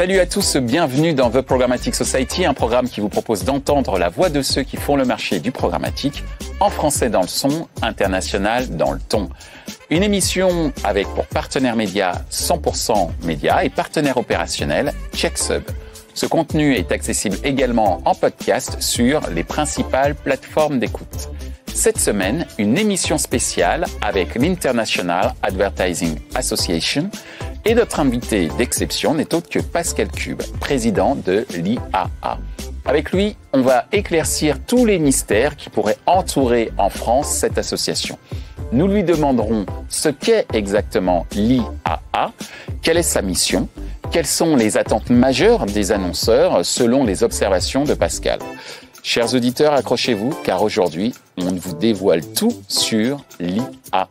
Salut à tous, bienvenue dans The Programmatic Society, un programme qui vous propose d'entendre la voix de ceux qui font le marché du programmatique, en français dans le son, international dans le ton. Une émission avec pour partenaire média 100% média et partenaire opérationnel CheckSub. Ce contenu est accessible également en podcast sur les principales plateformes d'écoute. Cette semaine, une émission spéciale avec l'International Advertising Association et notre invité d'exception n'est autre que Pascal Cube, président de l'IAA. Avec lui, on va éclaircir tous les mystères qui pourraient entourer en France cette association. Nous lui demanderons ce qu'est exactement l'IAA, quelle est sa mission, quelles sont les attentes majeures des annonceurs selon les observations de Pascal. Chers auditeurs, accrochez-vous car aujourd'hui, on vous dévoile tout sur l'IAA.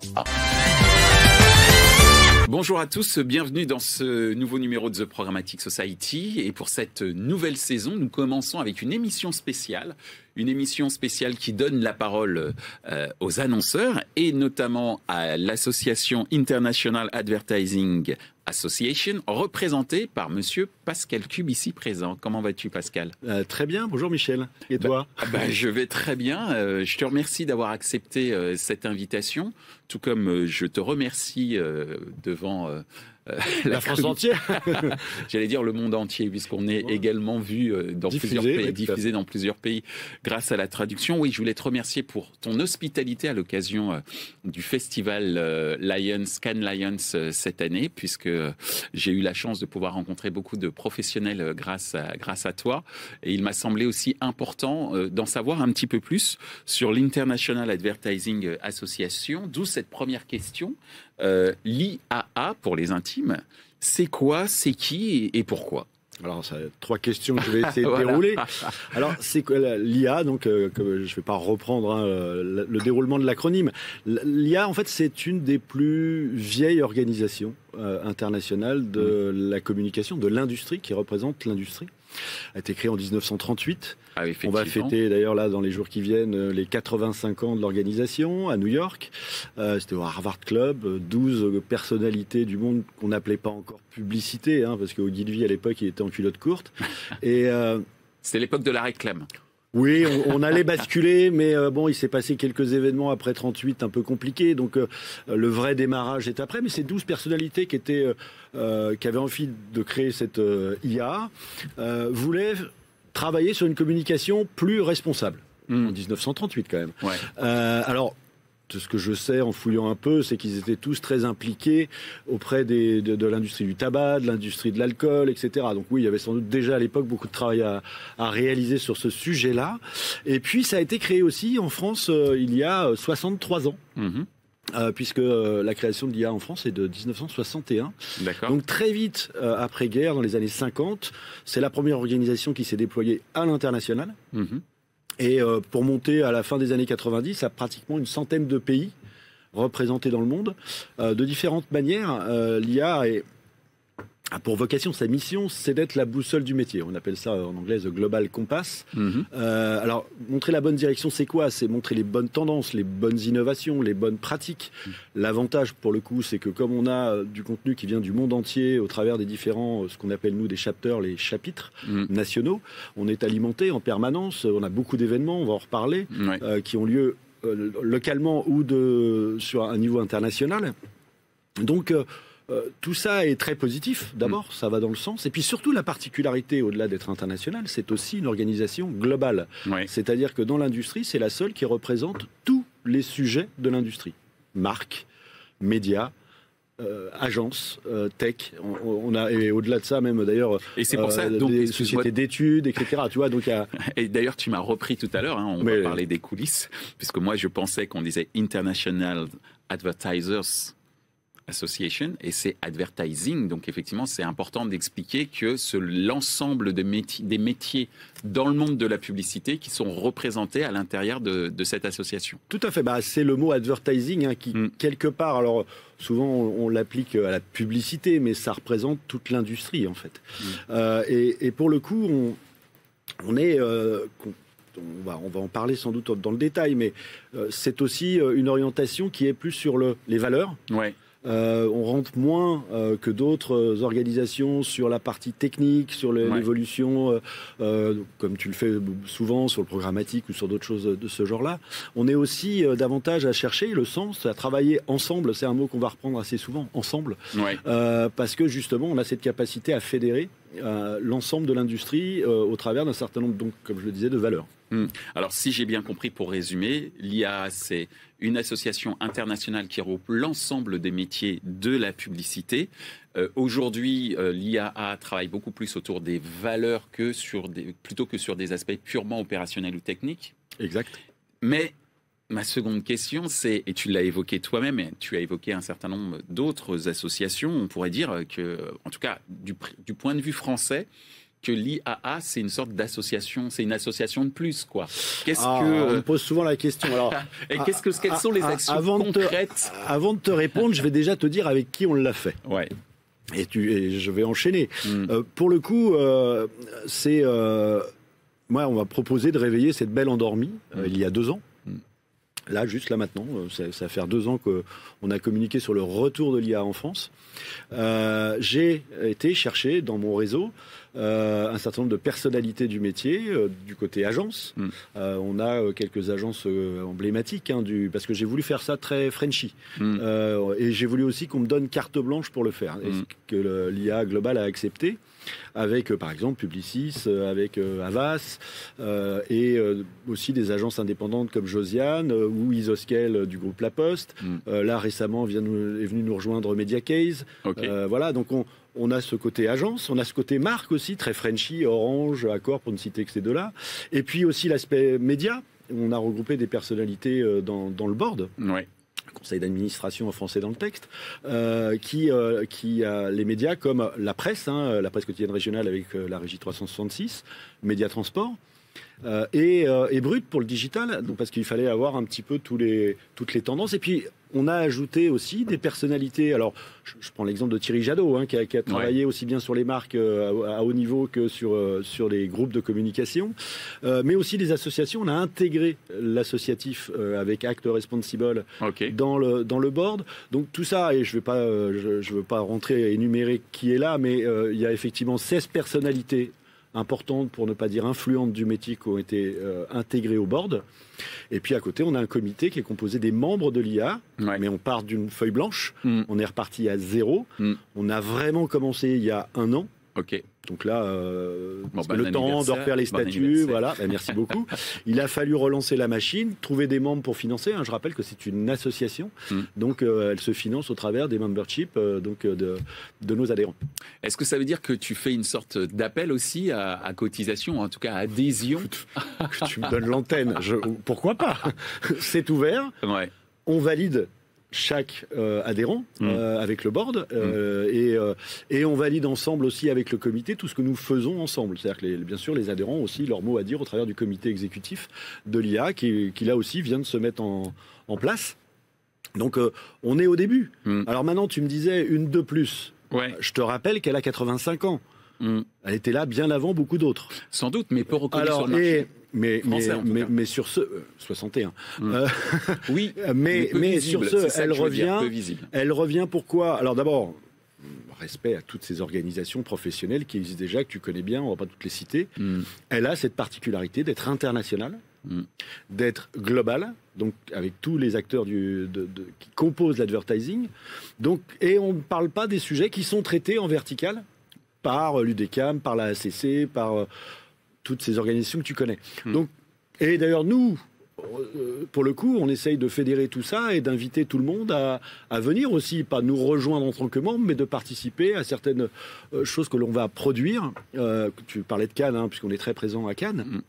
Bonjour à tous, bienvenue dans ce nouveau numéro de The Programmatic Society. Et pour cette nouvelle saison, nous commençons avec une émission spéciale. Une émission spéciale qui donne la parole euh, aux annonceurs et notamment à l'association International Advertising Association, représentée par Monsieur Pascal Cube ici présent. Comment vas-tu, Pascal? Euh, Très bien. Bonjour, Michel. Et toi? bah, bah, Je vais très bien. Euh, je te remercie d'avoir accepté euh, cette invitation, tout comme je te remercie devant euh, la, France entière. J'allais dire le monde entier, puisqu'on est également vu euh, dans plusieurs pays, diffusé dans plusieurs pays grâce à la traduction. Oui, je voulais te remercier pour ton hospitalité à l'occasion euh, du festival Lions, Cannes Lions cette année, puisque j'ai eu la chance de pouvoir rencontrer beaucoup de professionnels grâce à, grâce à toi. Et il m'a semblé aussi important d'en savoir un petit peu plus sur l'International Advertising Association, d'où cette première question. Euh, L'IAA, pour les intimes, c'est quoi, c'est qui et, pourquoi? Alors, ça, trois questions que je vais essayer de dérouler. Alors, c'est quoi l'IA Donc, euh, je ne vais pas reprendre hein, le, déroulement de l'acronyme. L'IA, en fait, c'est une des plus vieilles organisations euh, internationales de la communication, de l'industrie, qui représente l'industrie a été créé en 1938. Ah On va fêter d'ailleurs là dans les jours qui viennent euh, les 85 ans de l'organisation à New York. Euh, c'était au Harvard Club, 12 personnalités du monde qu'on n'appelait pas encore publicité, hein, parce qu'au Guilvy à l'époque il était en culotte courte. Et euh, c'était l'époque de la réclame. Oui, on, allait basculer, mais euh, bon, il s'est passé quelques événements après 38 un peu compliqués, donc euh, le vrai démarrage est après. Mais ces 12 personnalités qui étaient, euh, qui avaient envie de créer cette IA, voulaient travailler sur une communication plus responsable. Hmm. En 1938 quand même. Ouais. alors ce que je sais en fouillant un peu, c'est qu'ils étaient tous très impliqués auprès de, l'industrie du tabac, de l'industrie de l'alcool, etc. Donc oui, il y avait sans doute déjà à l'époque beaucoup de travail à, réaliser sur ce sujet-là. Et puis ça a été créé aussi en France euh, il y a 63 ans. Mm-hmm. Euh, puisque euh, la création de l'IA en France est de 1961. Donc très vite après guerre, dans les années 50, c'est la première organisation qui s'est déployée à l'international. Mm-hmm. Et euh, pour monter à la fin des années 90 à pratiquement une centaine de pays représentés dans le monde, euh, de différentes manières, euh, l'IA est a pour vocation, sa mission, c'est d'être la boussole du métier. On appelle ça en anglais the global compass. Mhm. Euh, alors, montrer la bonne direction, c'est quoi? C'est montrer les bonnes tendances, les bonnes innovations, les bonnes pratiques. Mhm. L'avantage, pour le coup, c'est que comme on a euh, du contenu qui vient du monde entier au travers des différents, euh, ce qu'on appelle nous des chapters, les chapitres mhm. nationaux, on est alimenté en permanence. On a beaucoup d'événements, on va en reparler, qui ont lieu localement ou de, sur un niveau international. Donc, euh, tout ça est très positif, d'abord, mm. ça va dans le sens. Et puis surtout, la particularité, au-delà d'être international, c'est aussi une organisation globale. C'est-à-dire que dans l'industrie, c'est la seule qui représente tous les sujets de l'industrie. Marques, médias, euh, agences, euh, tech, on, a et au-delà de ça même d'ailleurs. Et c'est pour ça donc des sociétés d'études, etc. Tu vois donc. Et d'ailleurs tu m'as repris tout à l'heure. Hein, on va parler des coulisses puisque moi je pensais qu'on disait international advertisers Association et c'est advertising. Donc effectivement, c'est important d'expliquer que l'ensemble des métiers dans le monde de la publicité qui sont représentés à l'intérieur de, cette association. Tout à fait. Bah, c'est le mot advertising hein, qui, mm. quelque part, alors souvent on, l'applique à la publicité, mais ça représente toute l'industrie en fait. Mm. Euh, et, pour le coup, on, on est... Euh, on va, on va, en parler sans doute dans le détail, mais euh, c'est aussi une orientation qui est plus sur le, les valeurs, ouais. Euh, on rentre moins euh, que d'autres organisations sur la partie technique, sur l'évolution, comme tu le fais souvent sur le programmatique ou sur d'autres choses de ce genre-là. On est aussi davantage à chercher le sens, à travailler ensemble. C'est un mot qu'on va reprendre assez souvent, ensemble, parce que justement, on a cette capacité à fédérer l'ensemble de l'industrie au travers d'un certain nombre, donc, comme je le disais, de valeurs. Hmm. Alors, si j'ai bien compris, pour résumer, l'IA, c'est une association internationale qui regroupe l'ensemble des métiers de la publicité. Euh, aujourd'hui, euh, l'IAA travaille beaucoup plus autour des valeurs que sur des, plutôt que sur des aspects purement opérationnels ou techniques. Exact. Mais ma seconde question, c'est, et tu l'as évoqué toi-même, et tu as évoqué un certain nombre d'autres associations, on pourrait dire que, en tout cas, du, du point de vue français, que l'IAA, c'est une sorte d'association, c'est une association de plus, quoi. Qu'est-ce ah, que... On me pose souvent la question. Alors, et qu'est-ce que, quelles sont les actions avant concrètes Avant de te répondre, je vais déjà te dire avec qui on l'a fait. Ouais. Et, tu, et je vais enchaîner. Hmm. Euh, pour le coup, euh, c'est... Euh, moi, on va proposer de réveiller cette belle endormie, hmm. il y a deux ans. Hmm. Là, juste là maintenant, ça, ça va faire deux ans qu'on a communiqué sur le retour de l'IA en France. J'ai été chercher dans mon réseau euh, un certain nombre de personnalités du métier, euh, du côté agence. Mm. Euh, on a quelques agences emblématiques, hein, du, parce que j'ai voulu faire ça très Frenchy. Mm. et j'ai voulu aussi qu'on me donne carte blanche pour le faire, mm. ce que l'IA Global a accepté avec par exemple Publicis, avec Avas et aussi des agences indépendantes comme Josiane ou Isoskel du groupe La Poste. là récemment vient est venu nous rejoindre Mediacase. voilà, donc on, on a ce côté agence, on a ce côté marque aussi, très Frenchy, Orange, Accor, pour ne citer que ces deux-là. Et puis aussi l'aspect média. On a regroupé des personnalités euh, dans, le board. Conseil d'administration en français dans le texte, euh, qui, euh, qui a les médias comme la presse, hein, la presse quotidienne régionale avec la régie 366, Média Transport, et, et, Brut pour le digital, donc parce qu'il fallait avoir un petit peu tous les, toutes les tendances. Et puis on a ajouté aussi des personnalités. Alors, je, prends l'exemple de Thierry Jadot, hein, qui, a, travaillé aussi bien sur les marques euh, à, haut niveau que sur, euh, sur les groupes de communication, euh, mais aussi des associations. On a intégré l'associatif avec Act Responsible dans, le, dans le board. Donc tout ça, et je ne vais, pas, je, veux pas rentrer et énumérer qui est là, mais il y a effectivement 16 personnalités importantes, pour ne pas dire influentes du métier, qui ont été intégrées au board. Et puis à côté, on a un comité qui est composé des membres de l'IA, mais on part d'une feuille blanche, mm. on est reparti à zéro. Mm. On a vraiment commencé il y a un an. Ok. Donc là, euh, le temps de refaire les statuts, voilà. Ben, merci beaucoup. Il a fallu relancer la machine, trouver des membres pour financer. Hein. Je rappelle que c'est une association, mm. donc euh, elle se finance au travers des memberships euh, donc de, de, nos adhérents. Est-ce que ça veut dire que tu fais une sorte d'appel aussi à, cotisation, en tout cas à adhésion? Que Tu me donnes l'antenne. Pourquoi pas? C'est ouvert. Ouais. On valide chaque euh, adhérent mm. euh, avec le board euh, et, et on valide ensemble aussi avec le comité tout ce que nous faisons ensemble. C'est-à-dire que les, bien sûr les adhérents ont aussi leur mot à dire au travers du comité exécutif de l'IA qui, qui là aussi vient de se mettre en, en place. Donc on est au début. Mm. Alors maintenant tu me disais une de plus. Ouais. Je te rappelle qu'elle a 85 ans. Mm. Elle était là bien avant beaucoup d'autres. Sans doute, mais peu reconnue sur le marché. Mais, mais, mais, sur ce, 61. Euh, mm. euh, oui, mais, mais, sur ce, elle revient. elle revient pourquoi? Alors d'abord, respect à toutes ces organisations professionnelles qui existent déjà, que tu connais bien, on va pas toutes les citer. Mm. Elle a cette particularité d'être internationale, d'être globale, donc avec tous les acteurs du, de, qui composent l'advertising. Donc, et on ne parle pas des sujets qui sont traités en vertical par l'UDECAM, par la ACC, par euh, toutes ces organisations que tu connais. Hmm. Donc, et d'ailleurs, nous, euh, pour le coup, on essaye de fédérer tout ça et d'inviter tout le monde à, venir aussi, pas nous rejoindre en tant que membres, mais de participer à certaines euh, choses que l'on va produire. tu parlais de Cannes, hein, puisqu'on est très présent à Cannes. Hmm.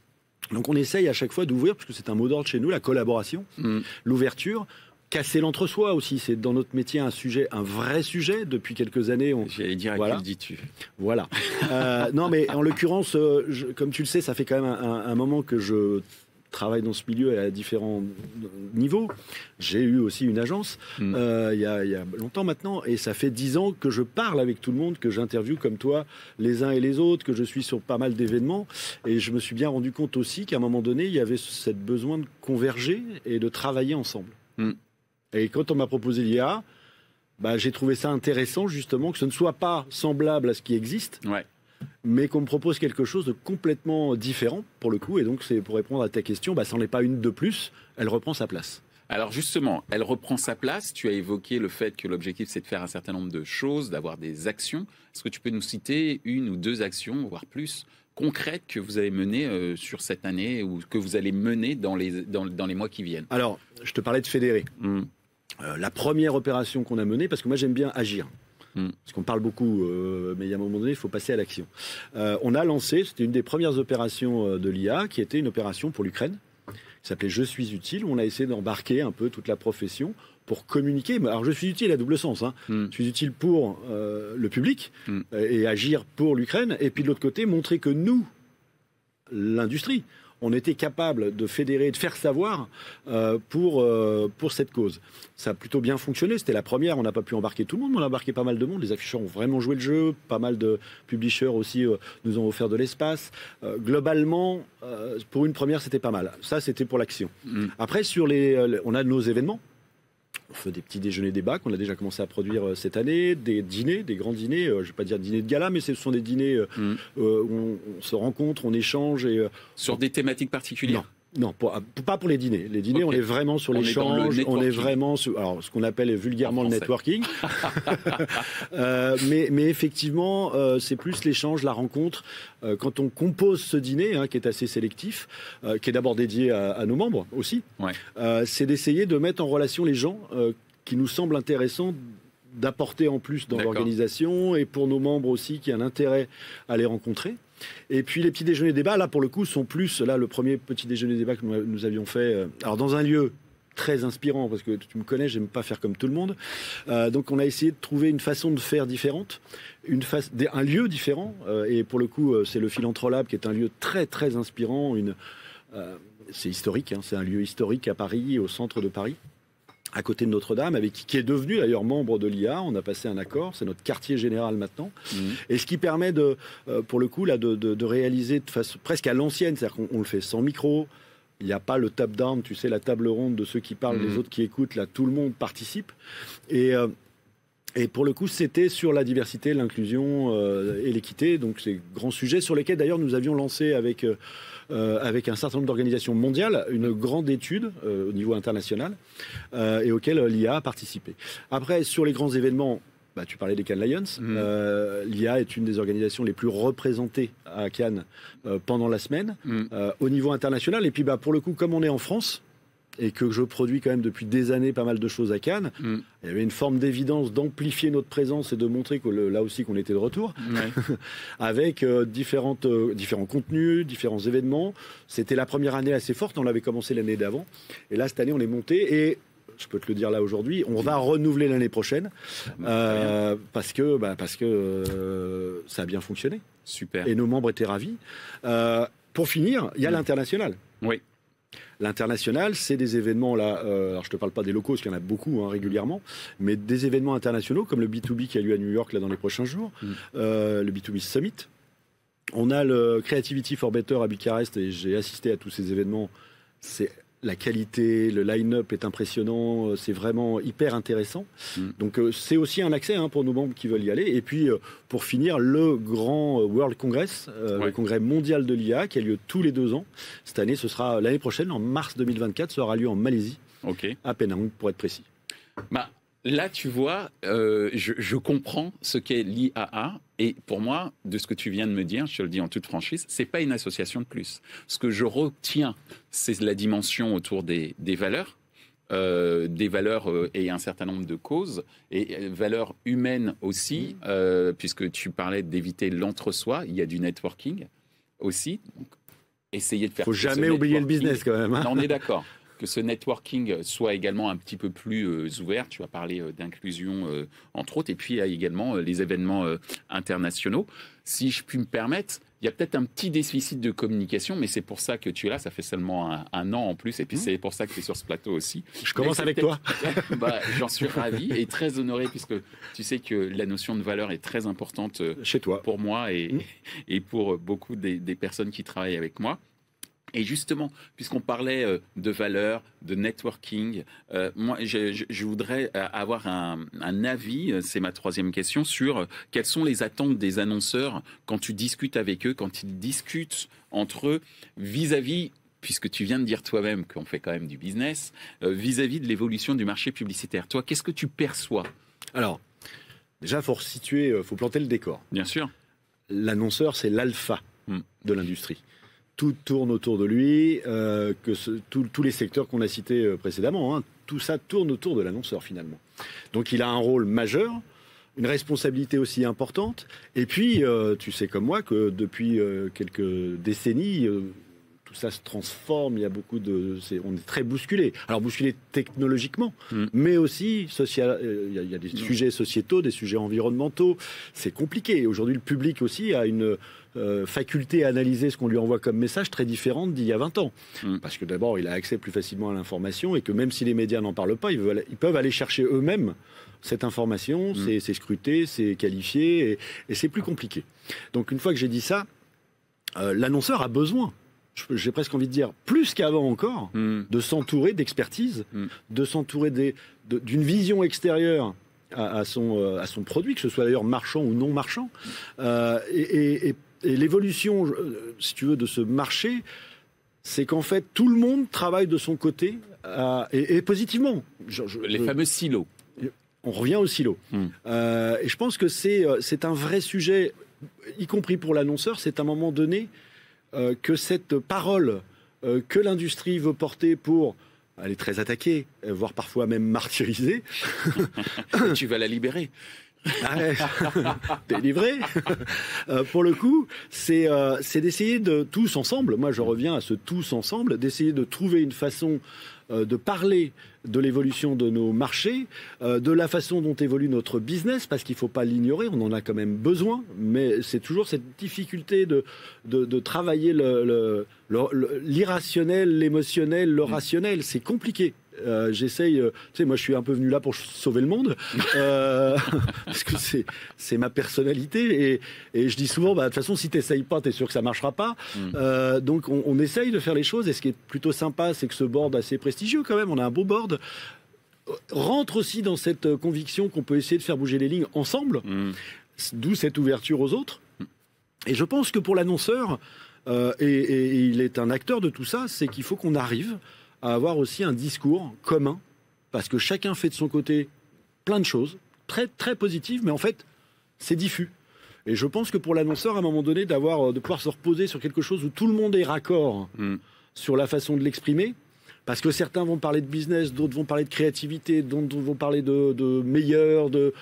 Donc on essaye à chaque fois d'ouvrir, puisque c'est un mot d'ordre chez nous, la collaboration, hmm. l'ouverture casser l'entre-soi aussi. C'est dans notre métier un sujet, un vrai sujet. Depuis quelques années, on. J'allais dire voilà. qui dis-tu? Voilà. euh, non, mais en l'occurrence, euh, comme tu le sais, ça fait quand même un, un, moment que je travaille dans ce milieu à différents niveaux. J'ai eu aussi une agence mm. euh, il, y a, il, y a, longtemps maintenant, et ça fait dix ans que je parle avec tout le monde, que j'interviewe comme toi les uns et les autres, que je suis sur pas mal d'événements, et je me suis bien rendu compte aussi qu'à un moment donné, il y avait ce besoin de converger et de travailler ensemble. Mm. Et quand on m'a proposé l'IA, bah, j'ai trouvé ça intéressant justement que ce ne soit pas semblable à ce qui existe, Ouais. mais qu'on me propose quelque chose de complètement différent pour le coup. Et donc, c'est pour répondre à ta question, bah, ça n'en est pas une de plus, elle reprend sa place. Alors justement, elle reprend sa place. Tu as évoqué le fait que l'objectif, c'est de faire un certain nombre de choses, d'avoir des actions. Est-ce que tu peux nous citer une ou deux actions, voire plus, concrètes que vous avez menées euh, sur cette année ou que vous allez mener dans les, dans, dans les mois qui viennent? Alors, je te parlais de fédérer. Hmm. Euh, la première opération qu'on a menée, parce que moi j'aime bien agir. Mm. Parce qu'on parle beaucoup, euh, mais il y a un moment donné, il faut passer à l'action. Euh, on a lancé, c'était une des premières opérations de l'IA, qui était une opération pour l'Ukraine, qui s'appelait Je suis utile, où on a essayé d'embarquer un peu toute la profession pour communiquer. Alors je suis utile à double sens. Hein. Mm. Je suis utile pour euh, le public Mm. euh, et agir pour l'Ukraine, et puis de l'autre côté, montrer que nous, l'industrie, on était capable de fédérer, de faire savoir euh, pour, euh, pour cette cause. Ça a plutôt bien fonctionné. C'était la première. On n'a pas pu embarquer tout le monde, mais on a embarqué pas mal de monde. Les afficheurs ont vraiment joué le jeu. Pas mal de publishers aussi euh, nous ont offert de l'espace. Globalement, pour une première, c'était pas mal. Ça, c'était pour l'action. Mm. Après, sur les, on a nos événements. On fait des petits déjeuners débat qu'on a déjà commencé à produire euh, cette année, des dîners, des grands dîners. euh, je ne vais pas dire dîner de gala, mais ce sont des dîners euh, Mm. où on, on se rencontre, on échange et Sur des thématiques particulières non, pour- pas pour les dîners. Les dîners, on est vraiment sur l'échange, on est vraiment sur alors, ce qu'on appelle vulgairement En le networking. Euh, mais, mais effectivement, euh, c'est plus l'échange, la rencontre. Euh, quand on compose ce dîner, hein, qui est assez sélectif, euh, qui est d'abord dédié à, à nos membres aussi, Ouais. euh, c'est d'essayer de mettre en relation les gens euh, qui nous semblent intéressants d'apporter en plus dans l'organisation et pour nos membres aussi qui a un intérêt à les rencontrer. Et puis les petits déjeuners débats, là pour le coup, sont plus, là le premier petit déjeuner débat que nous, avions fait, euh, alors dans un lieu très inspirant, parce que tu me connais, j'aime pas faire comme tout le monde. Euh, donc on a essayé de trouver une façon de faire différente, une face, un lieu différent. euh, et pour le coup, c'est le Philantrolab qui est un lieu très très inspirant. Une, c'est historique, hein, c'est un lieu historique à Paris, au centre de Paris à côté de Notre-Dame, avec qui, est devenu d'ailleurs membre de l'IA. On a passé un accord, c'est notre quartier général maintenant. Mm. Et ce qui permet de, euh, pour le coup, là, de, de- de réaliser de façon presque à l'ancienne, c'est-à-dire qu'on on le fait sans micro. Il n'y a pas le top down, tu sais, la table ronde de ceux qui parlent, Mhm. les autres qui écoutent. Là, tout le monde participe. Et euh, et pour le coup, c'était sur la diversité, l'inclusion euh, et l'équité. Donc, c'est grands sujets sur lesquels, d'ailleurs, nous avions lancé avec, avec un certain nombre d'organisations mondiales une grande étude euh, au niveau international euh, et auquel euh, l'IA a participé. Après, sur les grands événements, bah, tu parlais des Cannes Lions. Mhm. Euh, L'IA est une des organisations les plus représentées à Cannes euh, pendant la semaine euh, au niveau international. Et puis, bah, pour le coup, comme on est en France, et que je produis quand même depuis des années pas mal de choses à Cannes, Mm. il y avait une forme d'évidence d'amplifier notre présence et de montrer que le- là aussi qu'on était de retour Ouais. avec euh, différentes, euh, différents contenus, différents événements. C'était la première année assez forte, on l'avait commencé l'année d'avant. Et là, cette année, on est monté et je peux te le dire là aujourd'hui, on va renouveler l'année prochaine euh, parce que, bah, parce que euh, ça a bien fonctionné Super. et nos membres étaient ravis. Euh, pour finir, il y a Mm. l'international. Oui. L'international, c'est des événements là. euh, alors je te parle pas des locaux, parce qu'il y en a beaucoup hein, régulièrement, mais des événements internationaux comme le B2B qui a lieu à New York là dans les prochains jours, Mm. euh, le B2B Summit. On a le Creativity for Better à Bucarest et j'ai assisté à tous ces événements. C'est la qualité, le line-up est impressionnant, euh, c'est vraiment hyper intéressant. Mm. Donc euh, c'est aussi un accès hein, pour nos membres qui veulent y aller. Et puis euh, pour finir, le grand World Congress, euh, Ouais. le congrès mondial de l'IA qui a lieu tous les deux ans. Cette année, ce sera l'année prochaine, en mars 2024, ça aura lieu en Malaisie, Ok. à Penang pour être précis. Bah, là, tu vois, euh, je, je comprends ce qu'est l'IAA. Et pour moi, de ce que tu viens de me dire, je te le dis en toute franchise, c'est pas une association de plus. Ce que je retiens, c'est la dimension autour des, des valeurs. euh, des valeurs euh, et un certain nombre de causes et euh, valeurs humaines aussi, euh, puisque tu parlais d'éviter l'entre-soi, il y a du networking aussi. Donc, essayer de faire. Faut que ce jamais oublier le business quand même. hein. non, on est d'accord. Que ce networking soit également un petit peu plus euh, ouvert. Tu as parlé euh, d'inclusion, euh, entre autres. Et puis, il y a également les événements internationaux. Si je puis me permettre, il y a peut-être un petit déficit de communication, mais c'est pour ça que tu es là. Ça fait seulement un, un an en plus. Et puis, c'est pour ça que tu es sur ce plateau aussi. Je commence Mais avec toi. Bah, J'en suis ravi et très honoré, puisque tu sais que la notion de valeur est très importante Chez toi. pour moi et, Mm. et pour beaucoup des, des personnes qui travaillent avec moi. Et justement, puisqu'on parlait euh, de valeur, de networking, euh, moi, je, voudrais euh, avoir un, avis, c'est ma troisième question, sur quelles sont les attentes des annonceurs quand tu discutes avec eux, quand ils discutent entre eux vis-à-vis puisque tu viens de dire toi-même qu'on fait quand même du business, vis-à-vis de l'évolution du marché publicitaire. Toi, qu'est-ce que tu perçois? Alors, déjà, il faut situer, faut planter le décor. Bien sûr. L'annonceur, c'est l'alpha hmm. de l'industrie tout tourne autour de lui, euh, que tous les secteurs qu'on a cités euh, précédemment, hein, tout ça tourne autour de l'annonceur finalement. Donc il a un rôle majeur, une responsabilité aussi importante, et puis euh, tu sais comme moi que depuis quelques décennies, tout ça se transforme, il y a beaucoup de... on est très bousculé. Alors bousculé technologiquement, mm. mais aussi social. Il y a, des mm. sujets sociétaux, des sujets environnementaux. C'est compliqué. Aujourd'hui, le public aussi a une euh, faculté à analyser ce qu'on lui envoie comme message très différente d'il y a 20 ans. Mm. Parce que d'abord, il a accès plus facilement à l'information et que même si les médias n'en parlent pas, ils, peuvent aller chercher eux-mêmes cette information, mm. c'est scruté, c'est qualifié et, c'est plus compliqué. Donc une fois que j'ai dit ça, euh, l'annonceur a besoin j'ai presque envie de dire, plus qu'avant encore, mm. de s'entourer d'expertise, de s'entourer d'une vision extérieure à, son, euh, à son produit, que ce soit d'ailleurs marchand ou non marchand, et, et l'évolution, euh, si tu veux, de ce marché, c'est qu'en fait, tout le monde travaille de son côté, et, positivement. Les fameux silos. On revient aux silos. Hmm. Euh, et je pense que euh, c'est un vrai sujet, y compris pour l'annonceur, c'est à un moment donné que cette parole que l'industrie veut porter pour elle est très attaquée, voire parfois même martyrisée. tu vas la libérer. délivré. euh, pour le coup, c'est euh, c'est d'essayer de tous ensemble. Moi, je reviens à ce tous ensemble, d'essayer de trouver une façon euh, de parler de l'évolution de nos marchés, de la façon dont évolue notre business, parce qu'il ne faut pas l'ignorer, on en a quand même besoin, mais c'est toujours cette difficulté de, de, de travailler l'irrationnel, le, l'émotionnel, le rationnel. C'est compliqué. Euh, j'essaye, euh, tu sais, moi je suis un peu venu là pour sauver le monde, euh, parce que c'est c'est ma personnalité et, et je dis souvent, bah de toute façon si t'essayes pas, t'es sûr que ça marchera pas. Mm. donc on, on, essaye de faire les choses et ce qui est plutôt sympa, c'est que ce board assez prestigieux quand même, on a un beau board rentre aussi dans cette conviction qu'on peut essayer de faire bouger les lignes ensemble, mm. d'où cette ouverture aux autres. Et je pense que pour l'annonceur, et, et, il est un acteur de tout ça, c'est qu'il faut qu'on arrive à avoir aussi un discours commun, parce que chacun fait de son côté plein de choses, très, très positives, mais en fait, c'est diffus. Et je pense que pour l'annonceur, à un moment donné, d'avoir, euh, de pouvoir se reposer sur quelque chose où tout le monde est raccord mm. sur la façon de l'exprimer, parce que certains vont parler de business, d'autres vont parler de créativité, d'autres vont parler de, de meilleur, de,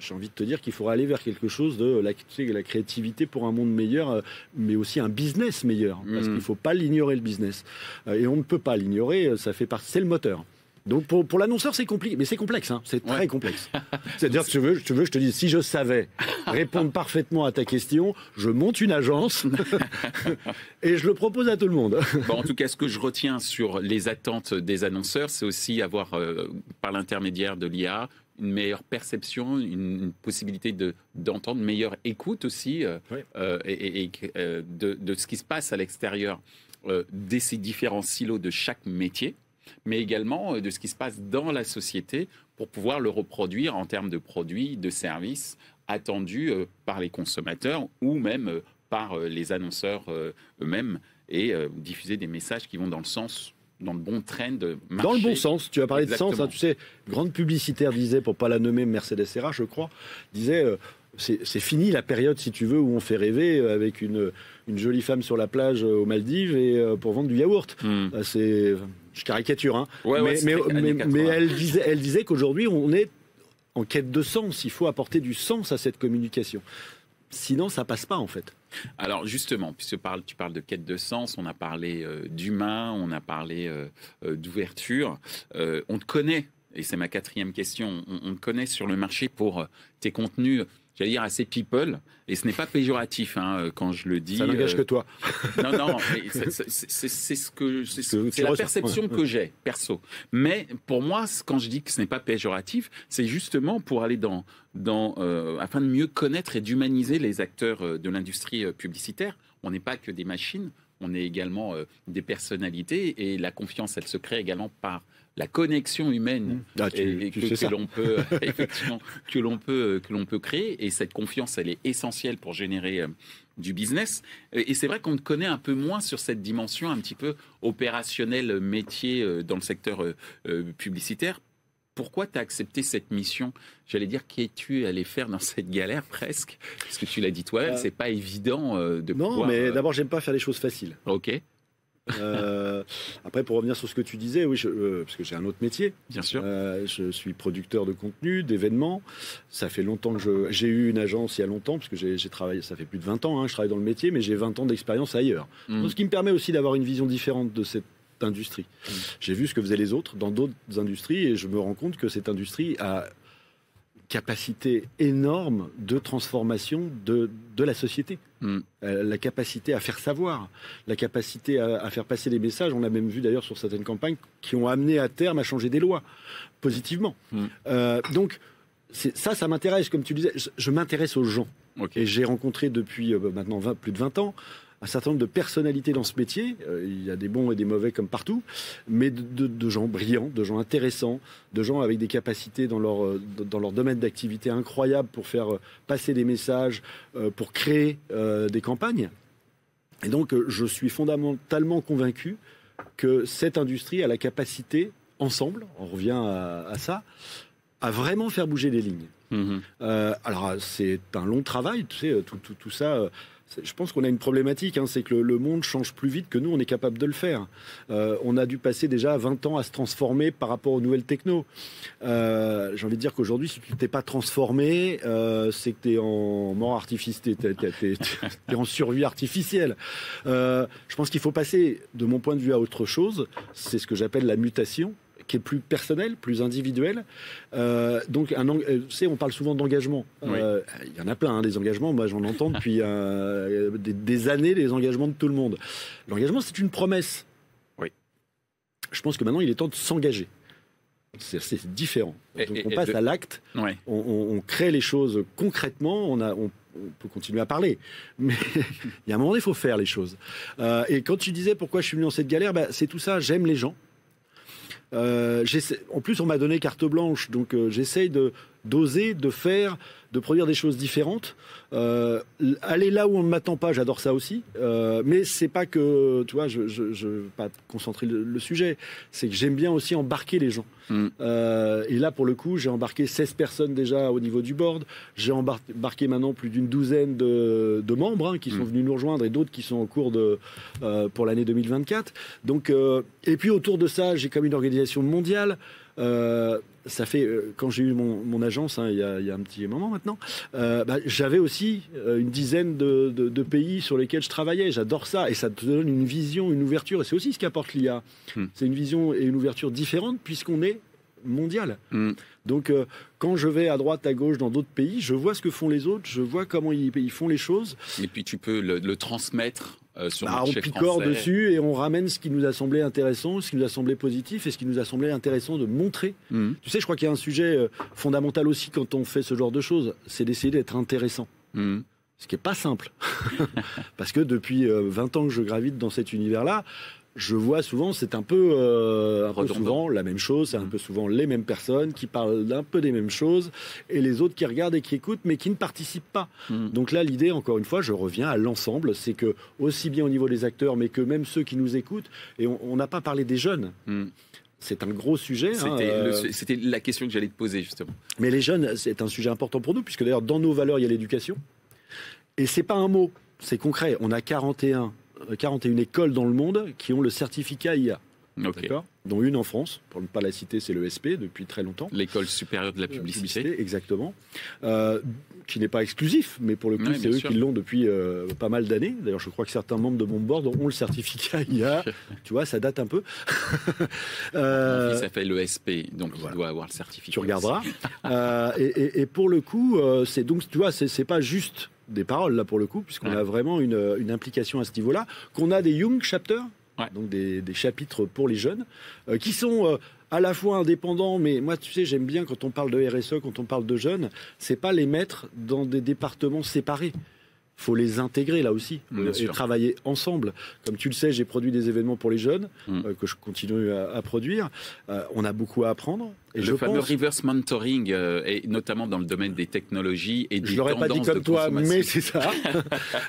j'ai envie de te dire qu'il faudra aller vers quelque chose de la, la créativité pour un monde meilleur, euh, mais aussi un business meilleur. Parce mm. qu'il ne faut pas l'ignorer, le business. Euh, et on ne peut pas l'ignorer, euh, ça fait partie, c'est le moteur. Donc pour, pour l'annonceur, c'est compliqué, mais c'est complexe, hein. c'est très complexe. C'est-à-dire que tu veux, tu veux, je te dis, si je savais répondre parfaitement à ta question, je monte une agence et je le propose à tout le monde. Bon, en tout cas, ce que je retiens sur les attentes des annonceurs, c'est aussi avoir, par l'intermédiaire de l'IA, une meilleure perception, une, possibilité de d'entendre, meilleure écoute aussi euh, euh, et, euh, de, de, ce qui se passe à l'extérieur de ces différents silos de chaque métier, mais également de ce qui se passe dans la société pour pouvoir le reproduire en termes de produits, de services attendus par les consommateurs ou même par les annonceurs eux-mêmes et diffuser des messages qui vont dans le sens dans le bon trend. Dans le bon sens. Tu as parlé de sens. Hein, tu sais, grande publicitaire disait, pour pas la nommer, Mercedes Serra, je crois, disait. Euh, c'est fini la période, si tu veux, où on fait rêver euh, avec une, une jolie femme sur la plage euh, aux Maldives et pour vendre du yaourt. Hmm. C'est, je caricature, hein. mais, mais, mais, elle disait, elle disait qu'aujourd'hui, on est en quête de sens. Il faut apporter du sens à cette communication. Sinon, ça passe pas en fait. Alors justement, puisque tu parles de quête de sens, on a parlé euh, d'humain, on a parlé euh, euh, d'ouverture. on te connaît, et c'est ma quatrième question, on, te connaît sur le marché pour tes contenus j'allais dire assez people, et ce n'est pas péjoratif hein, quand je le dis. Ça n'engage que toi. non, non, c'est ce que c'est la perception que j'ai perso. Mais pour moi, quand je dis que ce n'est pas péjoratif, c'est justement pour aller dans dans euh, afin de mieux connaître et d'humaniser les acteurs euh, de l'industrie euh, publicitaire. On n'est pas que des machines. On est également des personnalités et la confiance, elle se crée également par la connexion humaine ah, que, l'on peut effectivement que l'on peut que l'on peut créer et cette confiance elle est essentielle pour générer du business. Et c'est vrai qu'on connaît un peu moins sur cette dimension un petit peu opérationnelle métier euh, dans le secteur euh, euh, publicitaire. Pourquoi tu as accepté cette mission? J'allais dire, qu'es-tu allé faire dans cette galère presque? Parce que tu l'as dit toi-même, c'est pas évident de Non, mais d'abord, j'aime pas faire les choses faciles. Ok. Euh, après, pour revenir sur ce que tu disais, oui, euh, parce que j'ai un autre métier. Bien sûr. Euh, je suis producteur de contenu, d'événements. Ça fait longtemps que j'ai eu une agence il y a longtemps, parce que j'ai travaillé, ça fait plus de 20 ans, hein, je travaille dans le métier, mais j'ai 20 ans d'expérience ailleurs. Mm. ce qui me permet aussi d'avoir une vision différente de cette industrie. Mm. J'ai vu ce que faisaient les autres dans d'autres industries et je me rends compte que cette industrie a capacité énorme de transformation de, de la société. Hmm. Euh, la capacité à faire savoir, la capacité à, faire passer des messages. On l'a même vu d'ailleurs sur certaines campagnes qui ont amené à terme à changer des lois positivement. Hmm. Euh, donc ça, ça m'intéresse. Comme tu disais, je, m'intéresse aux gens. Et j'ai rencontré depuis euh, maintenant plus de 20 ans un certain nombre de personnalités dans ce métier. Euh, il y a des bons et des mauvais comme partout, mais de, gens brillants, de gens intéressants, de gens avec des capacités dans leur, euh, dans leur domaine d'activité incroyables pour faire euh, passer des messages, pour créer des campagnes. Et donc, je suis fondamentalement convaincu que cette industrie a la capacité, ensemble, on revient à, ça, à vraiment faire bouger les lignes. Mmh alors, c'est un long travail, tu sais, tout, tout, tout ça je pense qu'on a une problématique, hein, c'est que le, monde change plus vite que nous, on est capable de le faire. Euh, on a dû passer déjà 20 ans à se transformer par rapport aux nouvelles techno. Euh, j'ai envie de dire qu'aujourd'hui, si tu t'es pas transformé, euh, c'est que tu es en mort artificielle, tu es, en survie artificielle. je pense qu'il faut passer, de mon point de vue, à autre chose. C'est ce que j'appelle la mutation qui est plus personnel, plus individuel. Euh, donc, un, euh, tu sais, on parle souvent d'engagement. Euh, il y en a plein, hein, des engagements. Moi, j'en entends depuis des, années, les engagements de tout le monde. L'engagement, c'est une promesse. Oui. Je pense que maintenant, il est temps de s'engager. C'est différent. Donc, on passe à l'acte. On, crée les choses concrètement. On a, on, peut continuer à parler, mais il y a un moment, il faut faire les choses. et quand tu disais pourquoi je suis venu dans cette galère, bah, c'est tout ça. J'aime les gens. Euh, en plus, on m'a donné carte blanche, donc euh, j'essaye de d'oser, de faire, de produire des choses différentes. Euh, aller là où on ne m'attend pas, j'adore ça aussi. Euh, mais c'est pas que, tu vois, je ne veux pas concentrer le, sujet. C'est que j'aime bien aussi embarquer les gens. Mm. Euh, et là, pour le coup, j'ai embarqué 16 personnes déjà au niveau du board. J'ai embarqué maintenant plus d'une douzaine de, membres hein, qui sont mm. venus nous rejoindre et d'autres qui sont en cours de, euh, pour l'année 2024. Donc, et puis autour de ça, j'ai comme une organisation mondiale. Euh, ça fait euh, quand j'ai eu mon, agence hein, il, y a, un petit moment maintenant, euh, bah, j'avais aussi une dizaine de, pays sur lesquels je travaillais. J'adore ça et ça te donne une vision, une ouverture. Et c'est aussi ce qu'apporte l'IA. Hmm. C'est une vision et une ouverture différente puisqu'on est mondial. Hmm. Donc quand je vais à droite, à gauche dans d'autres pays, je vois ce que font les autres, je vois comment ils, font les choses. Et puis tu peux le transmettre euh, bah, on picore dessus et on ramène ce qui nous a semblé intéressant, ce qui nous a semblé positif et ce qui nous a semblé intéressant de montrer. Mhm. Tu sais, je crois qu'il y a un sujet euh, fondamental aussi quand on fait ce genre de choses, c'est d'essayer d'être intéressant. Mhm. Ce qui n'est pas simple. Parce que depuis 20 euh, ans que je gravite dans cet univers-là, je vois souvent, c'est un peu, euh, souvent la même chose, c'est un peu souvent les mêmes personnes qui parlent d'un peu des mêmes choses et les autres qui regardent et qui écoutent mais qui ne participent pas. Hmm. Donc là, l'idée, encore une fois, je reviens à l'ensemble, c'est que aussi bien au niveau des acteurs, mais que même ceux qui nous écoutent, et on n'a pas parlé des jeunes. Hmm. C'est un gros sujet. Hein, euh. C'était la question que j'allais te poser justement. Mais les jeunes, c'est un sujet important pour nous, puisque d'ailleurs dans nos valeurs, il y a l'éducation. Et c'est pas un mot, c'est concret. On a 41 41 écoles dans le monde qui ont le certificat IA. D'accord? Dont une en France, pour ne pas la citer, c'est l'ESP depuis très longtemps. L'école supérieure de la publicité. exactement. Euh, qui n'est pas exclusif, mais pour le coup, c'est eux qui l'ont depuis euh, pas mal d'années. D'ailleurs, je crois que certains membres de mon board ont le certificat IA. tu vois, ça date un peu. euh, ça fait l'ESP, donc il doit avoir le certificat. Tu regarderas. Euh, et, et, pour le coup, c'est donc, tu vois, c'est pas juste des paroles là pour le coup, puisqu'on a vraiment une, une, implication à ce niveau-là, qu'on a des Young Chapters, donc des, chapitres pour les jeunes, euh, qui sont euh, à la fois indépendants, mais moi, tu sais, j'aime bien quand on parle de RSE, quand on parle de jeunes, c'est pas les mettre dans des départements séparés faut les intégrer là aussi et travailler ensemble. Comme tu le sais, j'ai produit des événements pour les jeunes mm. que je continue à, produire. on a beaucoup à apprendre. Et le je fameux reverse mentoring, et notamment dans le domaine des technologies et des Je l'aurais pas dit comme toi, mais c'est ça.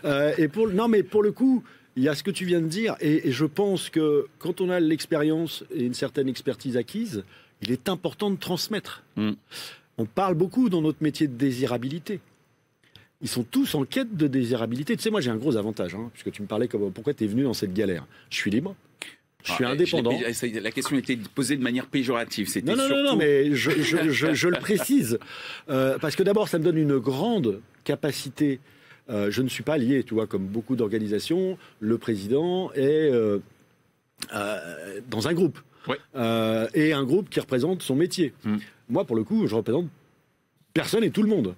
et pour non, mais pour le coup, il y a ce que tu viens de dire, et, je pense que quand on a l'expérience et une certaine expertise acquise, il est important de transmettre. Mm. On parle beaucoup dans notre métier de désirabilité. Ils sont tous en quête de désirabilité. Tu sais, moi j'ai un gros avantage, hein, puisque tu me parlais comme pourquoi tu es venu dans cette galère? Je suis libre. Je suis ah, indépendant. la question était posée de manière péjorative. Non, non, non, non, mais je, le précise. Euh, parce que d'abord, ça me donne une grande capacité euh, je ne suis pas lié, tu vois, comme beaucoup d'organisations, le président est euh, euh, dans un groupe. et un groupe qui représente son métier. Hmm. Moi, pour le coup, je représente personne et tout le monde.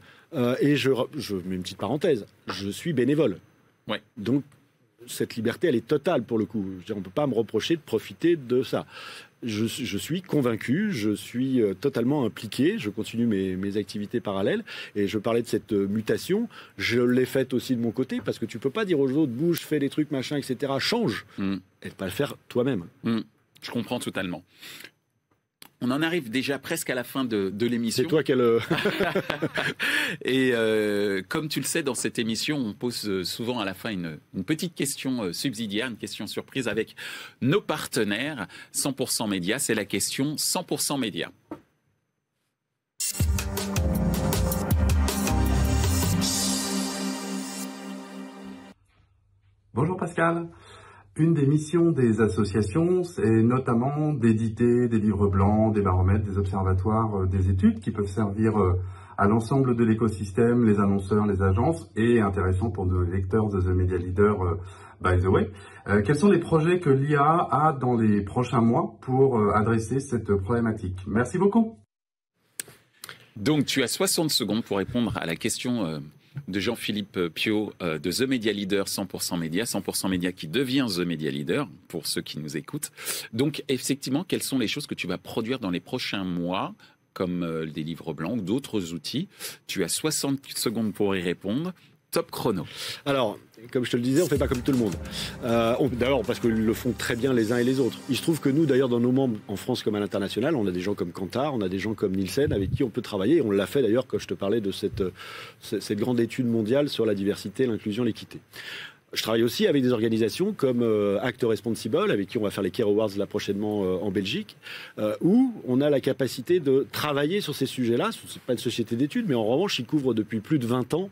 et je, je, mets une petite parenthèse, je suis bénévole. Donc, cette liberté, elle est totale pour le coup. on ne peut pas me reprocher de profiter de ça je, suis convaincu, je suis euh, totalement impliqué, je continue mes, activités parallèles et je parlais de cette euh, mutation, je l'ai faite aussi de mon côté parce que tu peux pas dire aux autres bouge, fais des trucs, machin, etc. Change mm. et pas le faire toi-même. Mm. Je comprends totalement. On en arrive déjà presque à la fin de, l'émission. C'est toi qui le... Et euh, comme tu le sais, dans cette émission, on pose euh, souvent à la fin une, petite question euh, subsidiaire, une question surprise avec nos partenaires 100% Média. C'est la question 100% Média. Bonjour Pascal. Une des missions des associations, c'est notamment d'éditer des livres blancs, des baromètres, des observatoires, euh, des études qui peuvent servir euh, à l'ensemble de l'écosystème, les annonceurs, les agences, et intéressant pour nos lecteurs de The Media Leader, euh, by the way. quels sont les projets que l'IA a dans les prochains mois pour adresser cette problématique? Merci beaucoup. Donc tu as 60 secondes pour répondre à la question de Jean-Philippe Pio euh, de The Media Leader 100% Média, 100% Média qui devient The Media Leader pour ceux qui nous écoutent. Donc effectivement, quelles sont les choses que tu vas produire dans les prochains mois comme euh, des livres blancs ou d'autres outils? Tu as 60 secondes pour y répondre. Top chrono. Alors, comme je te le disais, on ne fait pas comme tout le monde. Euh, d'ailleurs, parce qu'ils le font très bien les uns et les autres. Il se trouve que nous, d'ailleurs, dans nos membres, en France comme à l'international, on a des gens comme Kantar, on a des gens comme Nielsen, avec qui on peut travailler. on l'a fait d'ailleurs quand je te parlais de cette, cette grande étude mondiale sur la diversité, l'inclusion, l'équité. Je travaille aussi avec des organisations comme euh, Act Responsible, avec qui on va faire les Care Awards là prochainement euh, en Belgique, où on a la capacité de travailler sur ces sujets-là. Ce n'est pas une société d'études, mais en revanche, ils couvrent depuis plus de 20 ans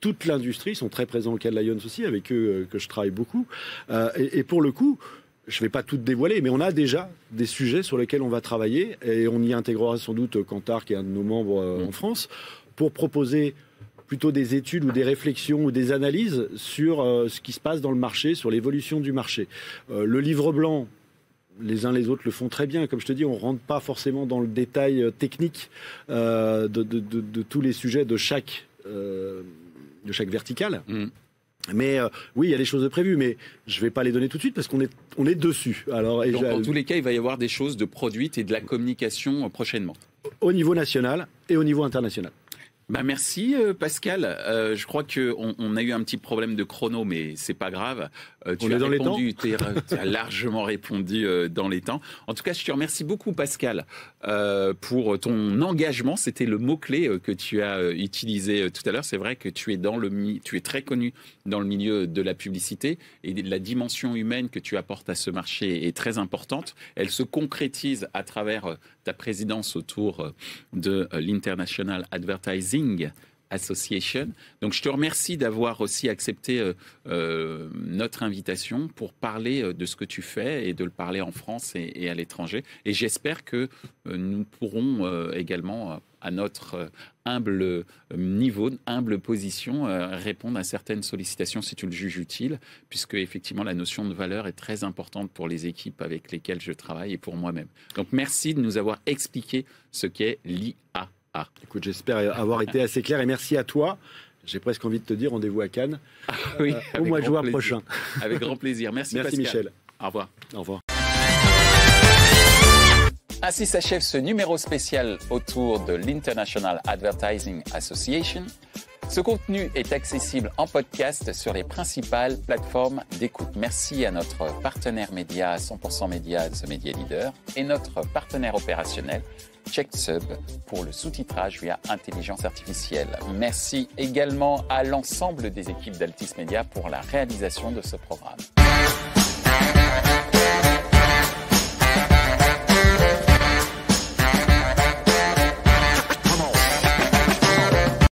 toute l'industrie, sont très présents au Cal Lions aussi, avec eux euh, que je travaille beaucoup. Euh, et, pour le coup, je ne vais pas tout dévoiler, mais on a déjà des sujets sur lesquels on va travailler et on y intégrera sans doute Kantar, qui est un de nos membres euh, en France, pour proposer plutôt des études ou des réflexions ou des analyses sur ce qui se passe dans le marché, sur l'évolution du marché. le livre blanc, les uns les autres le font très bien. Comme je te dis, on ne rentre pas forcément dans le détail technique de, tous les sujets de chaque de chaque verticale. Mm. Mais euh, oui, il y a des choses de prévues, mais je ne vais pas les donner tout de suite parce qu'on est, on est dessus. Alors, Donc, en tous les cas, il va y avoir des choses de produites et de la communication euh, prochainement. Au niveau national et au niveau international. Bah merci euh, Pascal. Euh, je crois que on, a eu un petit problème de chrono, mais c'est pas grave. Euh, tu as dans répondu, tu as largement répondu dans les temps. En tout cas, je te remercie beaucoup Pascal pour ton engagement. C'était le mot clé que tu as utilisé tout à l'heure. C'est vrai que tu es dans le tu es très connu dans le milieu de la publicité et la dimension humaine que tu apportes à ce marché est très importante. Elle se concrétise à travers ta présidence autour de l'International Advertising Association. Donc je te remercie d'avoir aussi accepté euh, euh, notre invitation pour parler euh, de ce que tu fais et de le parler en France et, à l'étranger. Et j'espère que nous pourrons également à notre humble niveau, humble position, répondre à certaines sollicitations si tu le juges utile, puisque effectivement la notion de valeur est très importante pour les équipes avec lesquelles je travaille et pour moi-même. Donc merci de nous avoir expliqué ce qu'est l'IA. Ah. Écoute, j'espère avoir été assez clair et merci à toi. J'ai presque envie de te dire rendez-vous à Cannes ah oui, euh, au mois de juin prochain. Avec grand plaisir. Merci, merci Pascal. Michel. Au revoir. Au revoir. Ainsi s'achève ce numéro spécial autour de l'International Advertising Association. Ce contenu est accessible en podcast sur les principales plateformes d'écoute. Merci à notre partenaire média 100% Média, The Media Leader, et notre partenaire opérationnel, CheckSub, pour le sous-titrage via intelligence artificielle. Merci également à l'ensemble des équipes d'Altis Media pour la réalisation de ce programme.